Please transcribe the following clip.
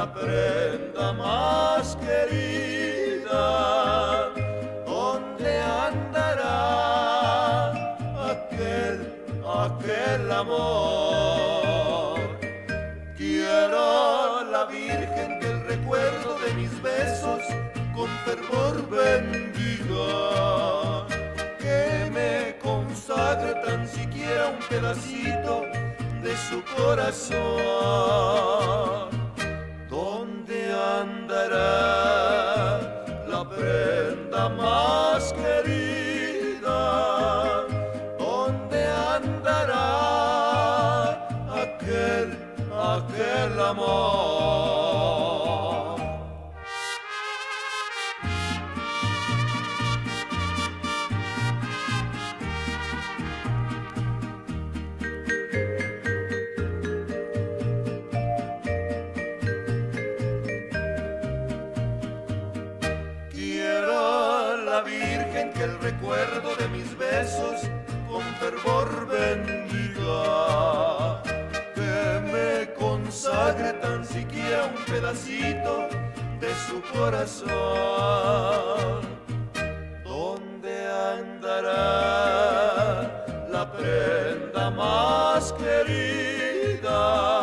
la prenda más querida, ¿dónde andará aquel, aquel amor? Quiero la Virgen que el recuerdo de mis besos con fervor bendiga, que me consagre tan siquiera un pedacito de su corazón. ¿Dónde andará aquel, aquel amor? Quiera la Virgen que el recuerdo de mis besos con fervor bendiga, que me consagre tan siquiera un pedacito de su corazón. ¿Dónde andará la prenda más querida?